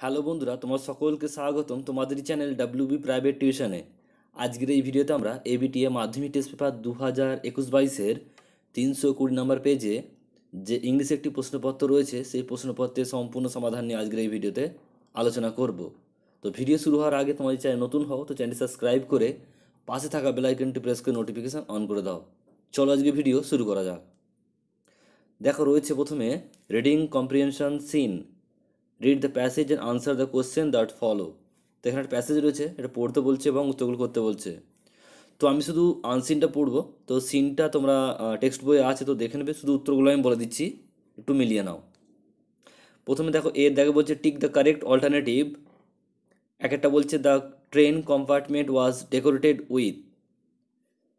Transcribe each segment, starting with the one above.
Hello বন্ধুরা, তোমার সকলকে স্বাগতম তোমাদের চ্যানেল ডাব্লিউবি প্রাইভেট টিউশনে আজকের এই ভিডিওতে আমরা এবিটিএ মাধ্যমিক টেস্ট পেপার দু হাজার একুশ বাইশের তিনশো কুড়ি নম্বর পেজে যে ইংলিশে একটি প্রশ্নপত্র রয়েছে, সেই প্রশ্নপত্রের সম্পূর্ণ সমাধান নিয়ে আজকের এই ভিডিওতে আলোচনা করব। তো ভিডিও শুরু হওয়ার আগে তোমাদের চ্যানেল নতুন হও, তো চ্যানেলটি সাবস্ক্রাইব করে পাশে থাকা বেলাইকনটি প্রেস করে নোটিফিকেশান অন করে দাও। চলো আজকে ভিডিও শুরু করা যাক। দেখো রয়েছে প্রথমে reading comprehension seen read the passage and answer the question that follow তো এখানে একটা প্যাসেজ রয়েছে, এটা পড়তে বলছে এবং উত্তরগুলো করতে বলছে। তো আমি শুধু আনসিনটা পড়ব, তো সিনটা তোমরা টেক্সট বইয়ে আছে, তো দেখে নেবে। শুধু উত্তরগুলো আমি বলে দিচ্ছি, একটু মিলিয়ে নাও। প্রথমে দেখো এর দেখে বলছে টিক দ্য কারেক্ট অল্টারনেটিভ এক একটা বলছে the train compartment was decorated with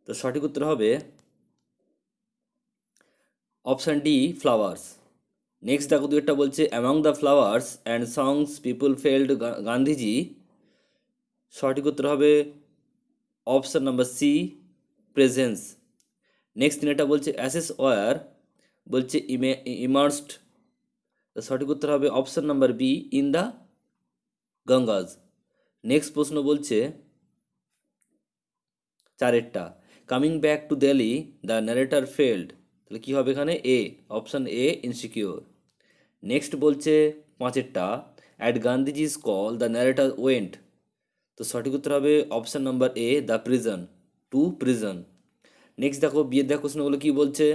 তো সঠিক উত্তর হবে অপশান ডি ফ্লাওয়ার্স নেক্সট দেখো দু একটা বলছে among the flowers and songs people felt Gandhiji, সঠিক উত্তর হবে option number C presence next তিনটা বলছে অ্যাসেস ওয়ার বলছে ইমে ইমার্সড সঠিক উত্তর হবে option number B in the Ganges next প্রশ্ন বলছে, চারেরটা coming back to Delhi the narrator felt তাহলে কী হবে এখানে? এ অপশান এ ইনসিকিওর নেক্সট বলছে পাঁচেরটা at Gandhiji's call the narrator went তো সঠিক উত্তর হবে option number A the prison to prison next দেখো, বিয়ের দেখো প্রশ্নগুলো কী বলছে?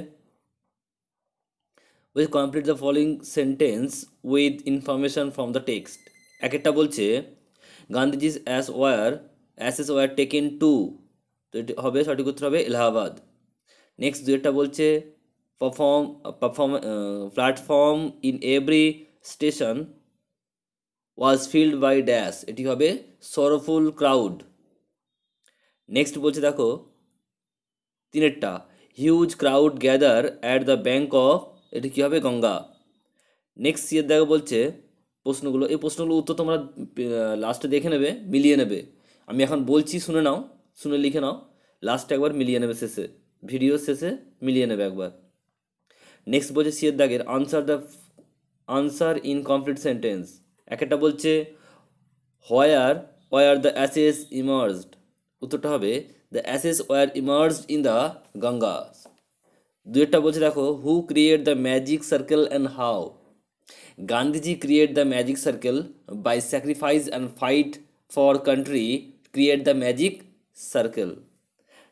With complete the following sentence with information from the text এক একটা বলছে Gandhiji's ash were ashes were taken to তো এটি হবে সঠিক উত্তর হবে এলাহাবাদ। নেক্সট দু একটা বলছে perform perform platform in every station was filled by dash এটি হবে সরফুল ক্রাউড নেক্সট বলছে দেখো, তিনেরটা। Huge crowd gather at the bank of এটি কী হবে? গঙ্গা। নেক্সট ইয়ের দেখো বলছে, প্রশ্নগুলো, এই প্রশ্নগুলো উত্তর তোমরা লাস্টে দেখে নেবে, মিলিয়ে নেবে। আমি এখন বলছি, শুনে নাও, শুনে লিখে নাও। লাস্টে একবার মিলিয়ে নেবে শেষে। ভিডিও শেষে মিলিয়ে নেবে একবার। নেক্সট বলছে সিয়ের দাগের answer the answer in complete sentence এক একটা বলছে where were the ashes immersed উত্তরটা হবে the ashes were immersed in the Ganga দু একটা বলছে, দেখো who create the magic circle and how Gandhiji create the magic circle by sacrifice and fight for country create the magic circle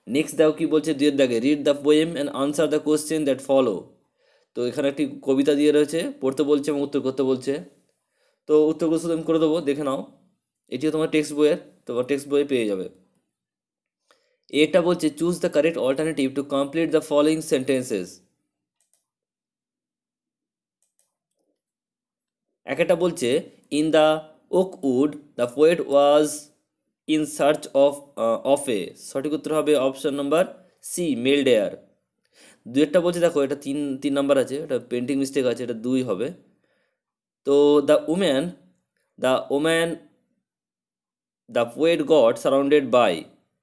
next দেখো কী বলছে দুয়ের দাগে read the poem and answer the question that follow তো এখানে একটি কবিতা দিয়ে রয়েছে, পড়তে বলছে এবং উত্তর করতে বলছে। তো উত্তরগুলো শুধু আমি করে দেবো, দেখে নাও। এটিও তোমার টেক্সট বইয়ের, তোমার টেক্সট বইয়ে পেয়ে যাবে। এটা বলছে choose the correct alternative to complete the following sentences এক একটা বলছে in the oak wood the poet was in search of of a সঠিক উত্তর হবে option number C male deer দু একটা বলছে, দেখো, এটা তিন তিন নাম্বার আছে, এটা পেন্টিং মিস্টেক আছে, এটা দুই হবে। তো the woman the woman the poet got surrounded by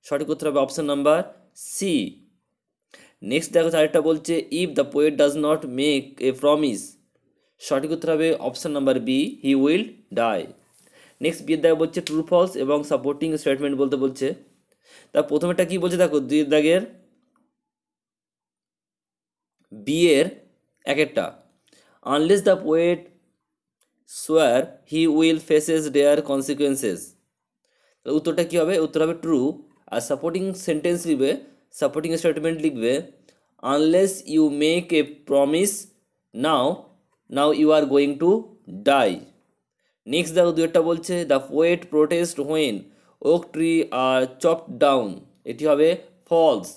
সঠিক উত্তর হবে অপশান নাম্বার সি নেক্সট দেখো আরেকটা বলছে if the poet does not make a promise সঠিক উত্তর হবে option number B he will die next বিয়ের দাগে বলছে ট্রু ফলস এবং সাপোর্টিং স্টেটমেন্ট বলতে বলছে। তা প্রথমেটা কী বলছে, দেখো দুই দাগের বিয়ের এক একটা unless the poet swear he will faces their consequences উত্তরটা কী হবে? উত্তর হবে ট্রু আর সাপোর্টিং সেন্টেন্স লিখবে সাপোর্টিং স্টেটমেন্ট লিখবে unless you make a promise now now you are going to die next দেখো দু একটা বলছে the poet protest when oak tree are chop down এটি হবে ফলস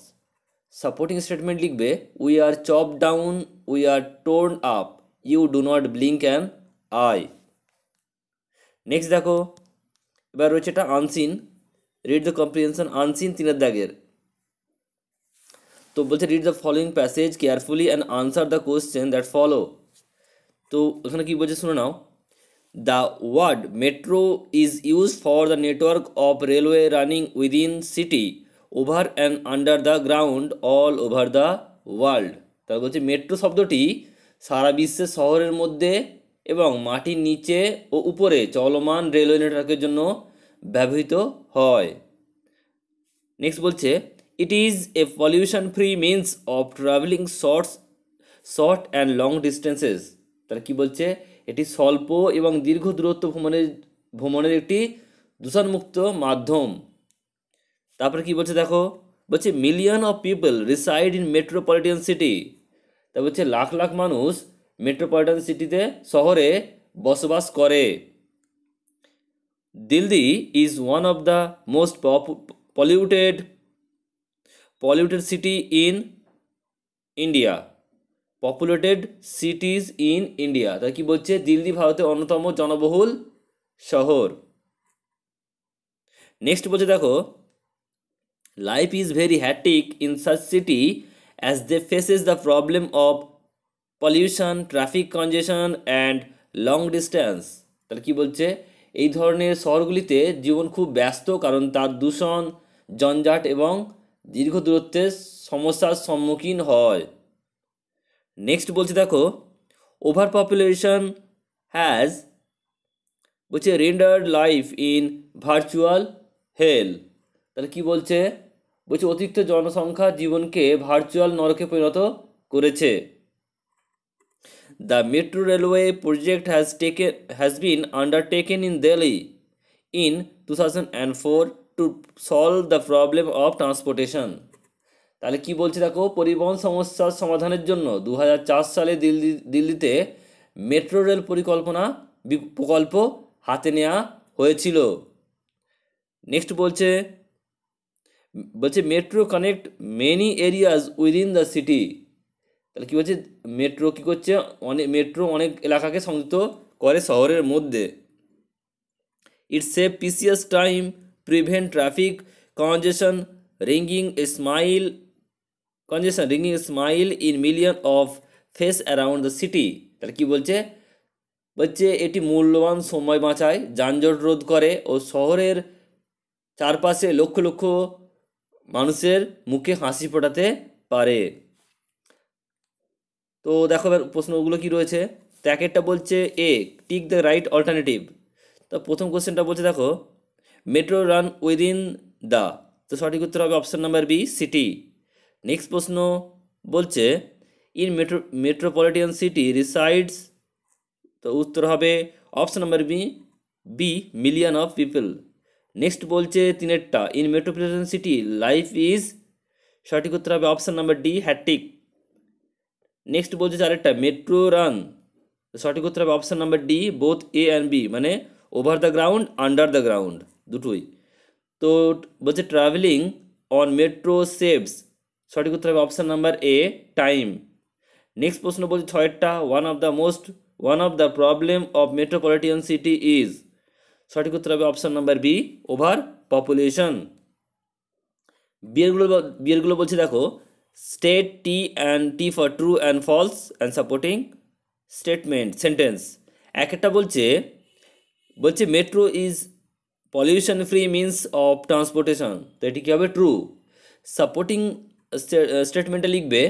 সাপোর্টিং স্টেটমেন্ট লিখবে we are chop down we are torn up you do not blink an eye next দেখো, এবার রয়েছে এটা unseen read the comprehension unseen তিনের দাগের। তো বলছে read the following passage carefully and answer the question that follow তো ওখানে কি বলছে শুনে নাও the word metro is use for the network of railway running within city over and under the ground all over the world তার বলছে metro শব্দটি সারা বিশ্বের শহরের মধ্যে এবং মাটির নিচে ও উপরে চলমান রেলওয়ে নেটওয়ার্কের জন্য ব্যবহৃত হয়। নেক্সট বলছে it is a pollution free means of travelling shorts short and long distances তারা কি বলছে? এটি স্বল্প এবং দীর্ঘ দূরত্ব ভ্রমণের ভ্রমণের একটি দূষণমুক্ত মাধ্যম। তারপরে কি বলছে দেখো? বলছে million of people reside in metropolitan city তা বলছে, লাখ লাখ মানুষ মেট্রোপলিটন সিটিতে শহরে বসবাস করে। Delhi is one of the most polluted polluted city in India populated cities in India তা কি বলছে? দিল্লি ভারতের অন্যতম জনবহুল শহর। নেক্সট বলছে দেখো life is very hectic in such city as they faces the problem of pollution traffic congestion and long distance তাহলে কী বলছে? এই ধরনের শহরগুলিতে জীবন খুব ব্যস্ত কারণ তার দূষণ, জঞ্জাট এবং দীর্ঘ দূরত্বের সমস্যার সম্মুখীন হয়। নেক্সট বলছে দেখো ওভার পপুলেশন হ্যাজ বলছে rendered life in virtual hell তাহলে কি বলছে? বলছে, অতিরিক্ত জনসংখ্যা জীবনকে ভার্চুয়াল নরকে পরিণত করেছে। The metro railway project has taken has been undertaken in Delhi in two thousand and four to solve the problem of transportation তাহলে কি বলছে দেখো, পরিবহন সমস্যার সমাধানের জন্য দু হাজার চার সালে দিল্লি, দিল্লিতে মেট্রো রেল পরিকল্পনা প্রকল্প হাতে নেওয়া হয়েছিল। নেক্সট বলছে বলছে metro connect many areas within the city তাহলে কী বলছে? মেট্রো কী করছে? অনেক মেট্রো অনেক এলাকাকে সংযুক্ত করে শহরের মধ্যে। It's save precious time prevent traffic congestion ringing smile congestion ringing smile in million of face around the city তাহলে কী বলছে? বলছে এটি মূল্যবান সময় বাঁচায়, যানজট রোধ করে ও শহরের চারপাশে লক্ষ লক্ষ মানুষের মুখে হাসি ফোটাতে পারে। তো দেখো প্রশ্নগুলো কি রয়েছে? তো এক একটা বলছে A, tick the right alternative. তো প্রথম কোশ্চেনটা বলছে দেখো, মেট্রো রান উইদিন দ্য। তো সঠিক উত্তর হবে option number B, city. Next প্রশ্ন বলছে, in metro, metropolitan city resides, তো উত্তর হবে option number B B, million of people. Next বলছে তিনেরটা in metropolitan city life is সঠিক উত্তর হবে অপশান নাম্বার ডি হ্যাট্রিক নেক্সট বলছে চারেরটা মেট্রো রান সঠিক উত্তর হবে option number D both A and B মানে over the ground under the ground দুটোই। তো বলছে ট্রাভেলিং অন মেট্রো সেভস সঠিক উত্তর হবে option number A time next প্রশ্ন বলছে ছয়েরটা one of the most one of the problem of metropolitan city is সঠিক উত্তর হবে option number B over population বিয়েরগুলো বিয়েরগুলো বলছে দেখো state T and T for true and false and supporting statement sentence এক একটা বলছে বলছে metro is pollution free means of transportation তো এটি কী হবে? ট্রু সাপোর্টিং স্টেটমেন্টে লিখবে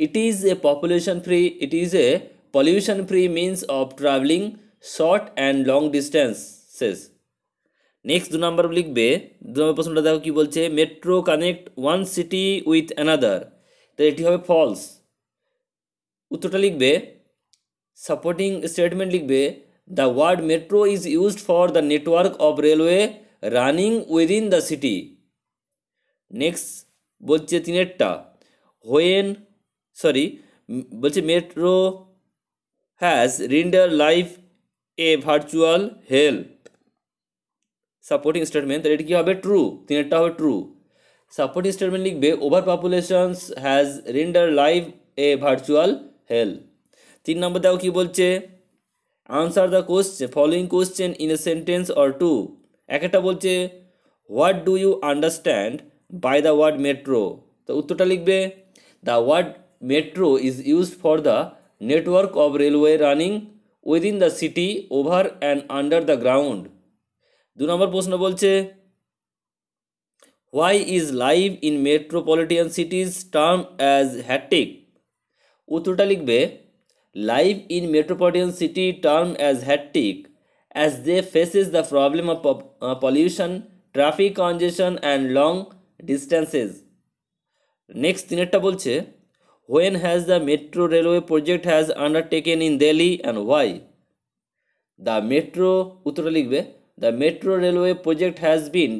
it is a population free it is a pollution free means of travelling short and long distances next দু নম্বর লিখবে, দু নম্বর প্রশ্নটা দেখো কী বলছে metro connect one city with another তো এটি হবে ফলস উত্তরটা লিখবে সাপোর্টিং স্টেটমেন্ট লিখবে the word metro is used for the network of railway running within the city next বলছে তিনেরটা হোয়েন সরি বলছে metro has render life a virtual help supporting statement তাহলে এটা কী হবে? ট্রু তিনেরটা হবে ট্রু সাপোর্টিং স্টেটমেন্ট লিখবে over populations has render live a virtual hell তিন নম্বর দেখো কী বলছে? Answer the question following question in a sentence or two এক একটা বলছে what do you understand by the word metro তো উত্তরটা লিখবে the word metro is used for the network of railway running within the city over and under the ground দু নম্বর প্রশ্ন বলছে why is live in metropolitan cities term as hat trick উত্তরটা লিখবে live in metropolitan city term as hectic as they faces the problem of pollution traffic congestion and long distances. Next তিনেরটা বলছে when has the metro railway project has undertaken in Delhi and why the metro উত্তরটা লিখবে the metro railway project has been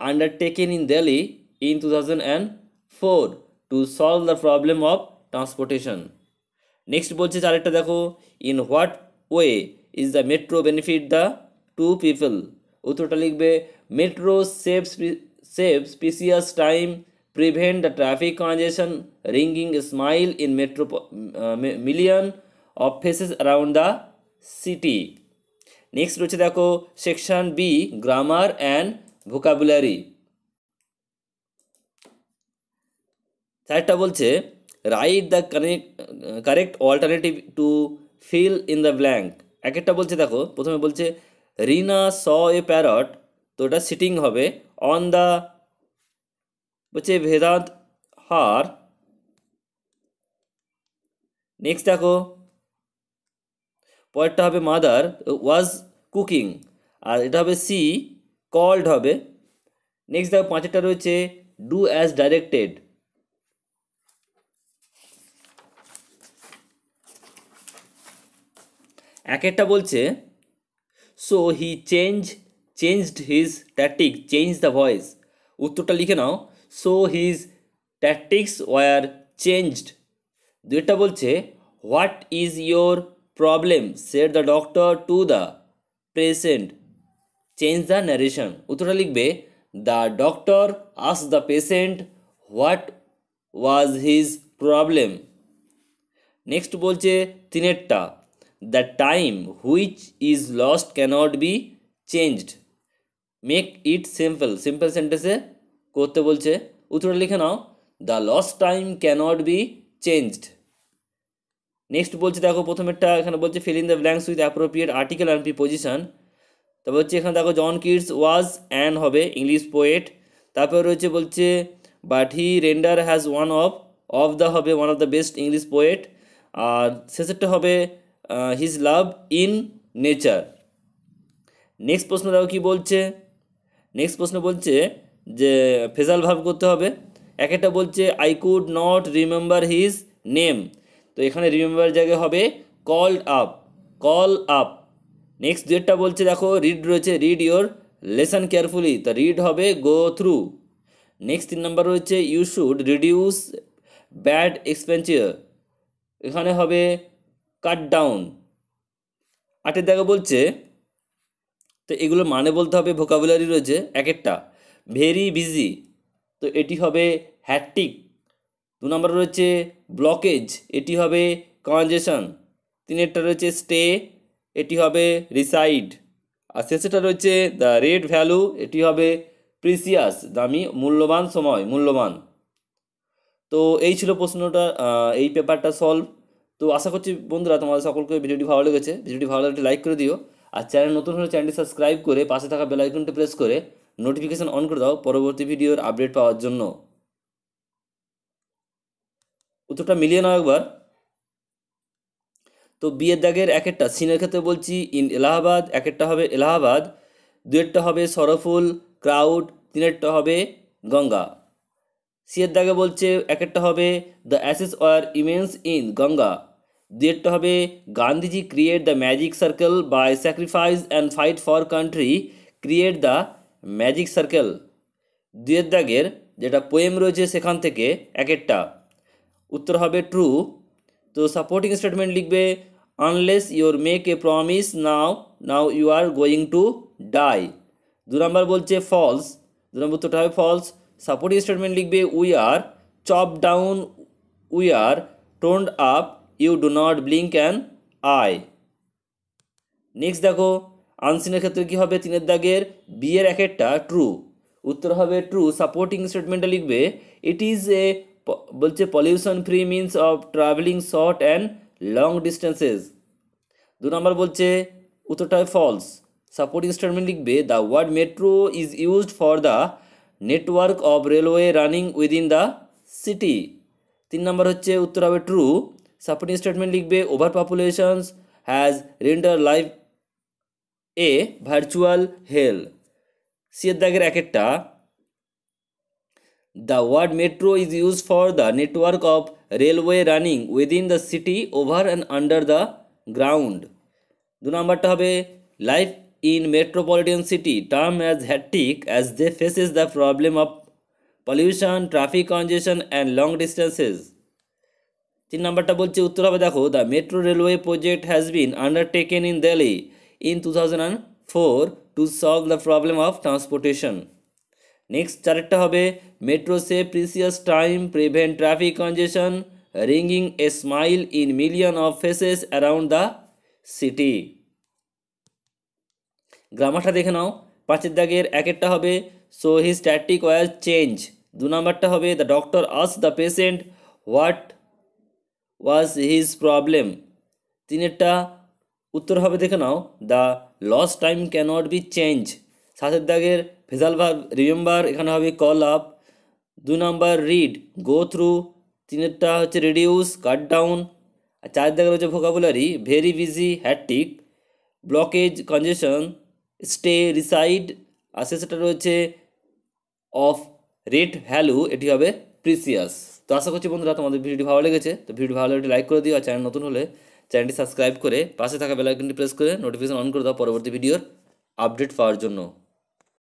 undertaken in Delhi in two thousand and four to solve the problem of transportation next বলছে চারেরটা, দেখো in what way is the metro benefit the to people উত্তরটা লিখবে metro saves saves precious time prevent the traffic congestion ringing smile in metro million of faces around the city next রয়েছে দেখো section B grammar and vocabulary চারটা বলছে write the connect correct alternative to fill in the blank এক একটা বলছে দেখো, প্রথমে বলছে, রিনা স এ প্যারট তো ওটা সিটিং হবে অন দ্য বলছে ভেদান্ত হার। নেক্সট দেখো পরেরটা হবে মাদার ওয়াজ কুকিং আর এটা হবে সি কল্ড হবে। নেক্সট দেখো পাঁচেরটা রয়েছে ডু অ্যাজ ডাইরেক্টেড এক একটা বলছে so he change changed his tactic change the voice উত্তরটা লিখে নাও so his tactics were changed দুইটা বলছে what is your problem said the doctor to the patient change the narration উত্তরটা লিখবে the doctor us the patient what was his problem next বলছে তিনেরটা the time which is lost cannot be changed make it simple simple সেন্টেন্সে করতে বলছে উত্তরটা লিখে নাও the lost time cannot be changed next বলছে দেখো, প্রথমেরটা এখানে বলছে fill in the blanks with appropriate article and preposition তারপর হচ্ছে এখানে দেখো জন কিডস ওয়াজ অ্যান হবে ইংলিশ পোয়েট তারপর রয়েছে বলছে but he render has one of of the হবে one of the best English poet আর শেষেরটা হবে his love in nature next প্রশ্ন দেখো কী বলছে? নেক্সট প্রশ্ন বলছে যে, ফেজাল ভাব করতে হবে। এক একটা বলছে I could not remember his name তো এখানে রিমেম্বার জায়গায় হবে called up call up next ডেটটা বলছে, দেখো রিড রয়েছে রিড ইয়োর লেসন কেয়ারফুলি তা রিড হবে গো থ্রু নেক্সট তিন নাম্বার রয়েছে you should reduce bad expenditure এখানে হবে কাট ডাউন আটের দেখা বলছে, তো এগুলো মানে বলতে হবে ভোকাবুলারি রয়েছে, এক একটা ভেরি বিজি তো এটি হবে হ্যাট্টিক দু নম্বর রয়েছে ব্লকেজ এটি হবে কনজেশন তিনেরটা রয়েছে স্টে এটি হবে রিসাইড আর শেষেটা রয়েছে দ্য রেড ভ্যালু এটি হবে প্রিসিয়াস দামি, মূল্যবান সময়, মূল্যবান। তো এই ছিল প্রশ্নটা এই পেপারটা সলভ তো আশা করছি বন্ধুরা তোমাদের সকলকে ভিডিওটি ভালো লেগেছে। ভিডিওটি ভালো লাগলে লাইক করে দিও। আর চ্যানেল নতুন হলে চ্যানেলটি সাবস্ক্রাইব করে পাশে থাকা বেল আইকনটি প্রেস করে নোটিফিকেশন অন করে দাও পরবর্তী ভিডিওর আপডেট পাওয়ার জন্য। উত্তরটা মিলিয়ে নাও একবার। তো বিয়ের দাগের এক একটা সিনের ক্ষেত্রে বলছি ইন এলাহাবাদ এক একটা হবে এলাহাবাদ, দুয়েরটা হবে সরফুল, ক্রাউড, তিনেরটা হবে গঙ্গা। সিয়ের দাগে বলছে এক একটা হবে the ashes were immersed in Ganga. দুয়েরটা হবে Gandhiji create the magic circle by sacrifice and fight for country, create the magic circle. দুয়ের দাগের যেটা পোয়েম রয়েছে সেখান থেকে এক একটা উত্তর হবে ট্রু তো সাপোর্টিং স্টেটমেন্ট লিখবে unless your make a promise now now you are going to die দু নম্বর বলছে ফলস দু নম্বর উত্তরটা হবে ফলস সাপোর্টিং স্টেটমেন্ট লিখবে we are chop down we are toned up you do not blink an eye next দেখো আনসিনের ক্ষেত্রে কী হবে? তিনের দাগের বিয়ের এক একটা ট্রু উত্তর হবে ট্রু সাপোর্টিং স্টেটমেন্টটা লিখবে ইট ইজ এ বলছে pollution free means of travelling short and long distances দু নম্বর বলছে, উত্তরটা ফলস সাপোর্টিং স্টেটমেন্ট লিখবে the word metro is used for the network of railway running within the city তিন নম্বর হচ্ছে, উত্তর হবে ট্রু সাপোর্টিং স্টেটমেন্ট লিখবে over populations has render life a virtual hell C এর দাগের এক একটা The word metro is used for the network of railway running within the city over and under the ground. দু নম্বরটা হবে life in metropolitan city term as hat trick as they faces the problem of pollution traffic congestion and long distances তিন নম্বরটা বলছে, উত্তর হবে, দেখো the metro railway project has been undertaken in Delhi in two thousand and four to solve the problem of transportation next চারেরটা হবে metro say precious time prevent traffic congestion ringing a smile in million of faces around the city গ্রামারটা দেখে নাও। পাঁচের দাগের একেরটা হবে so he static were change দু নম্বরটা হবে the doctor us the patient what was his problem তিনেরটা উত্তর হবে, দেখে নাও the loss time cannot be change সাতের দাগের ভেজাল ভাব রিমেম্বার এখানে হবে কল আপ দু নম্বর রিড গো থ্রু তিনেরটা হচ্ছে রিডিউস কাট ডাউন আর চার দাগের হচ্ছে ভোকাবুলারি ভেরি বিজি হ্যাট্রিক ব্লকেজ কনজেশন স্টে রিসাইড আর শেষটা রয়েছে অফ রেট ভ্যালু এটি হবে প্রিসিয়াস তো আশা করছি বন্ধুরা তোমাদের ভিডিওটি ভালো লেগেছে, তো ভিডিও ভালো লাগলে লাইক করে দিও, আর চ্যানেল নতুন হলে চ্যানেলটি সাবস্ক্রাইব করে পাশে থাকা বেলাইকনটি প্রেস করে নোটিফিকেশন অন করে দাও পরবর্তী ভিডিওর আপডেট পাওয়ার জন্য।